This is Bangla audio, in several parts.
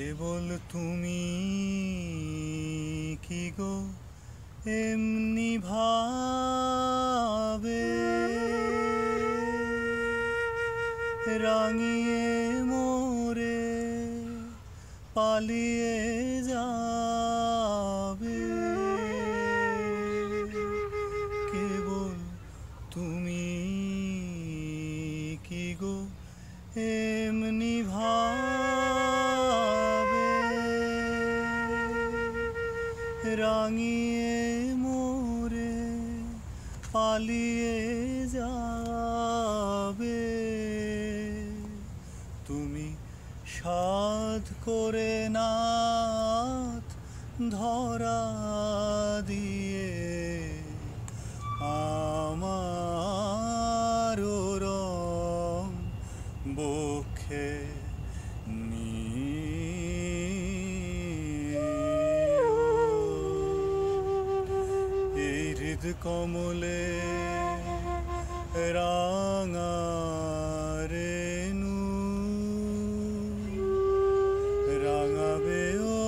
কেবল তুমি কি গো? এমনি ভাবে রাঙিয়ে মোরে পালিয়ে রাঙিয়ে মোরে পালিয়ে যাবে। তুমি সাধ করে নাথ ধরা দিয়ে আমার রং বক্ষে নিয়ে হৃদ কমলে রাঙা রেণু রাঙাবে ও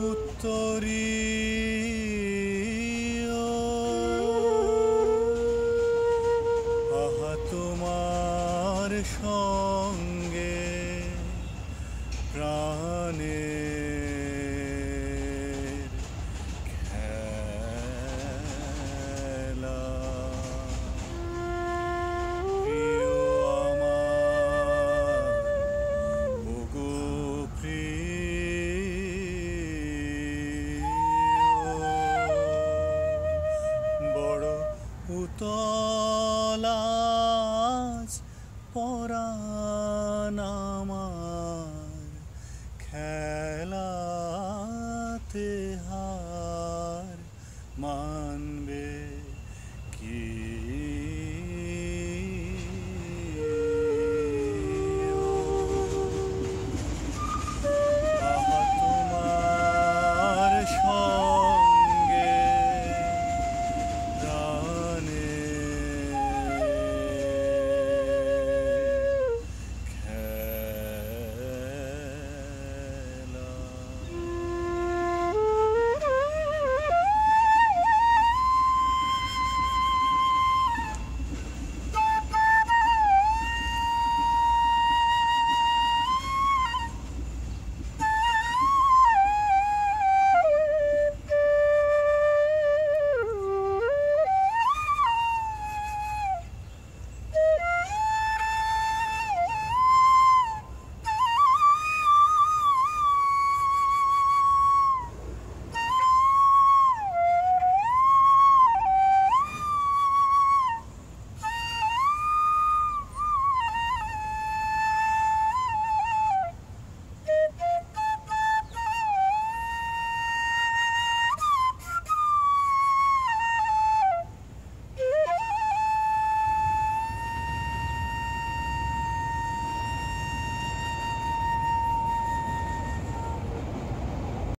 উত্তরীয় আহা তোমার সঙ্গে প্রাণের উতলাজ পরানামার খেলাতে হার মা